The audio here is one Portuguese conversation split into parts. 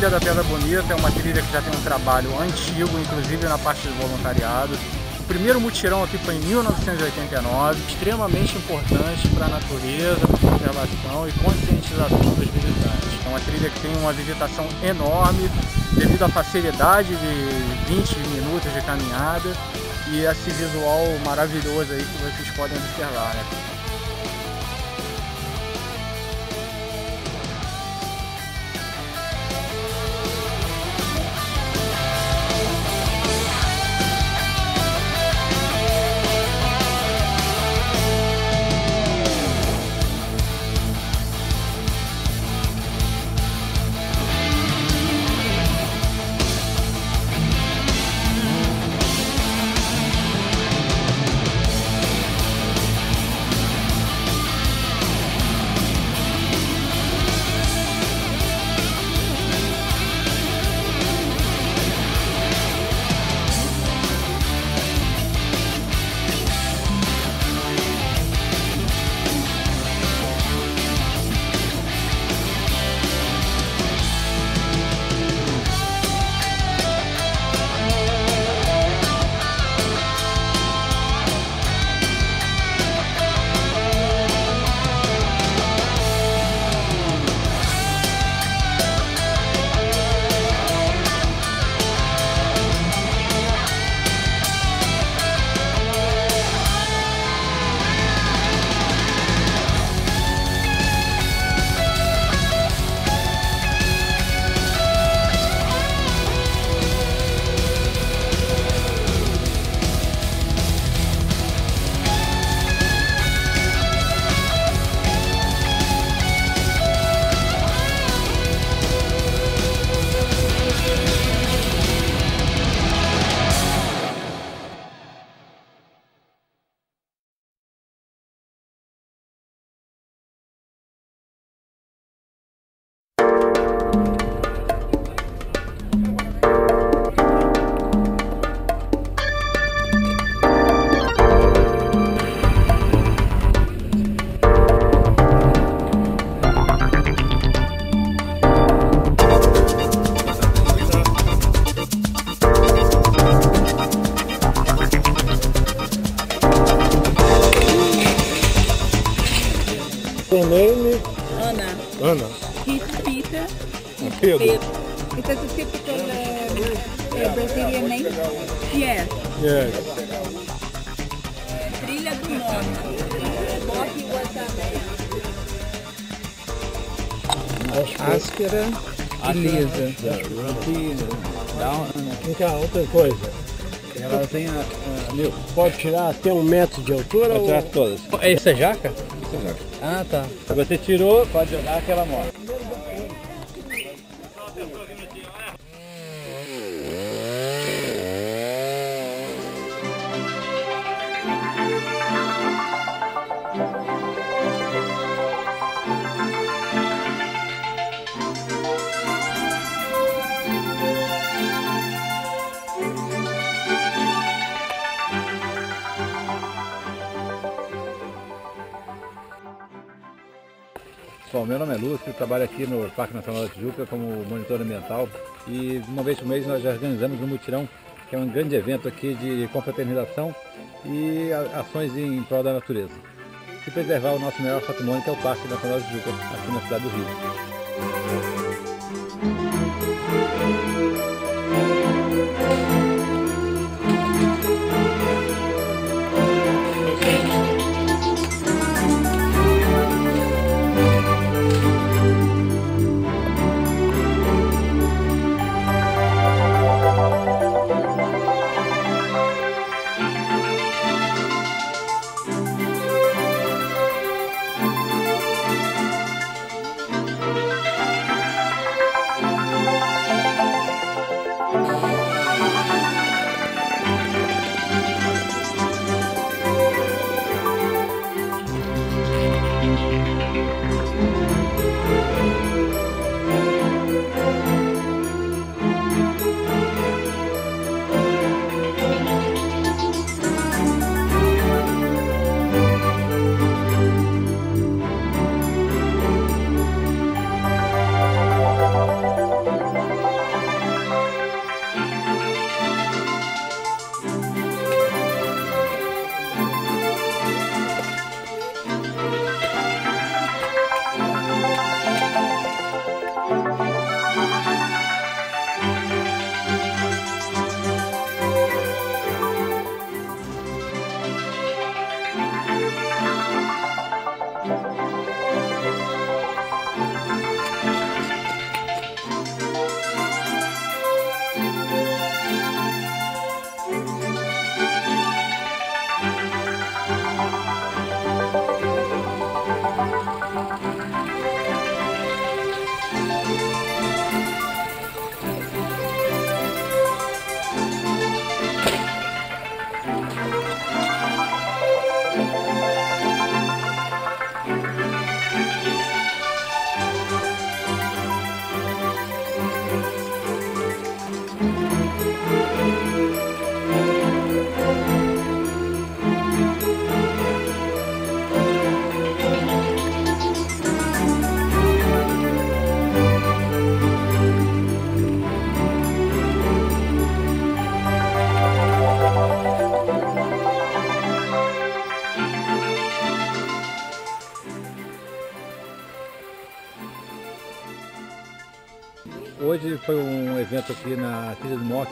da Pedra Bonita é uma trilha que já tem um trabalho antigo, inclusive na parte do voluntariado. O primeiro mutirão aqui foi em 1989, extremamente importante para a natureza, para a conservação e conscientização dos visitantes. É uma trilha que tem uma visitação enorme, devido à facilidade de 20 minutos de caminhada e esse visual maravilhoso aí que vocês podem observar. Né? Your name? Anna. Anna. He's Peter. Pedro. It has a typical uh, uh, Brazilian name. Yes. Yes. Trilha do Norte. Morre Guatamé. áspera e lisa. Uma- Então, outra coisa. ela tem a, Pode tirar até um metro de altura pode tirar ou... todas. Essa é jaca? Ah, tá. Se você tirou, pode jogar que ela morre. Meu nome é Lúcio, trabalho aqui no Parque Nacional da Tijuca como monitor ambiental e uma vez por mês nós já organizamos um mutirão, que é um grande evento aqui de confraternização e ações em prol da natureza. E preservar o nosso melhor patrimônio, que é o Parque Nacional da Tijuca, aqui na cidade do Rio.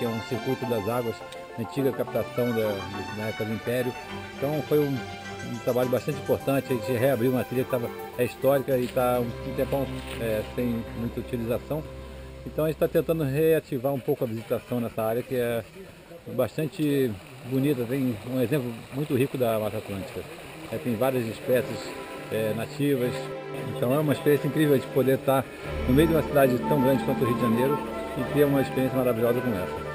Que é um circuito das águas, antiga captação da, da época do Império. Então foi um, um trabalho bastante importante, a gente reabriu uma trilha que tava, é histórica e está um tempão é, sem muita utilização. Então a gente está tentando reativar um pouco a visitação nessa área que é bastante bonita, tem um exemplo muito rico da Mata Atlântica. É, tem várias espécies é, nativas, então é uma experiência incrível de poder estar no meio de uma cidade tão grande quanto o Rio de Janeiro e ter uma experiência maravilhosa como essa.